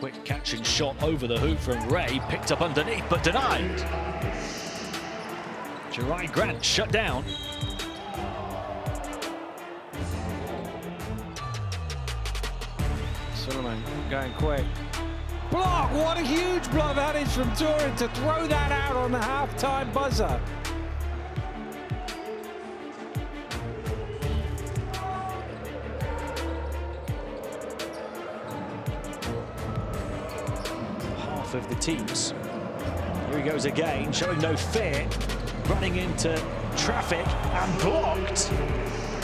Quick catching shot over the hoop from Ray, picked up underneath but denied. Jerry Grant shut down. Suleiman going quick. Block! What a huge block that is from Turin to throw that out on the half-time buzzer. Half of the teams. Here he goes again, showing no fear, running into traffic and blocked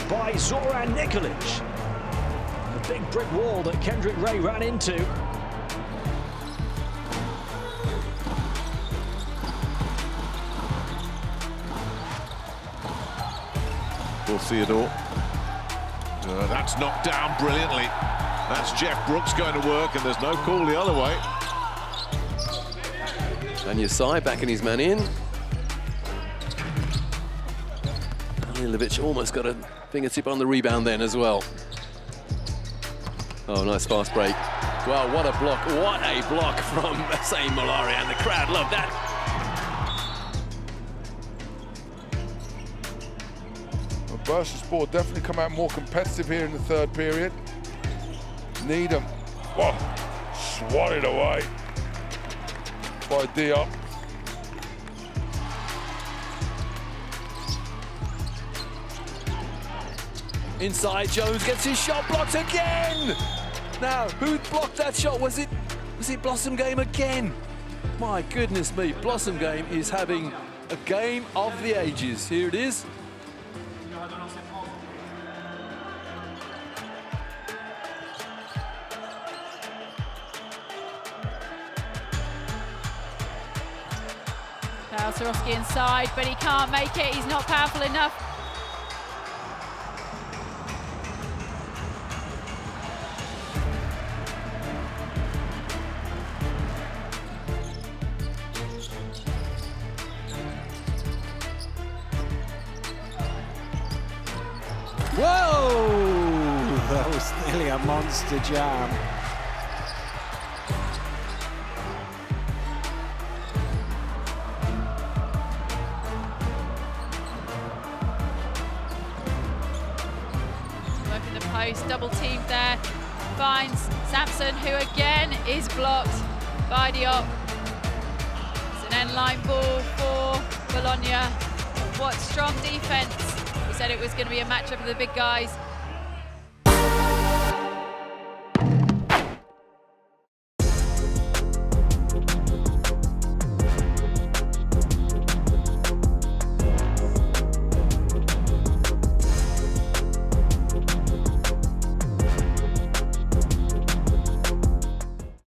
by Zoran Nikolic. The big brick wall that Kendrick Ray ran into. For Theodore. Uh, that's knocked down brilliantly. That's Jeff Brooks going to work, and there's no call the other way. And Yasai backing his man in. Lilovic almost got a fingertip on the rebound then as well. Oh, nice fast break. Well, what a block. What a block from Saint Malari, and the crowd love that. Well, Sport definitely come out more competitive here in the third period. Needham, whoa, swatted away by Diop. Inside, Jones gets his shot blocked again. Now, who blocked that shot? Was it was it Blossomgame again? My goodness me, Blossomgame is having a game of the ages. Here it is. Now inside, but he can't make it. He's not powerful enough. Whoa! That was nearly a monster jam. Post, double teamed there. Finds Sampson, who again is blocked by Diop. It's an end line ball for Bologna. What strong defense. We said it was going to be a matchup of the big guys.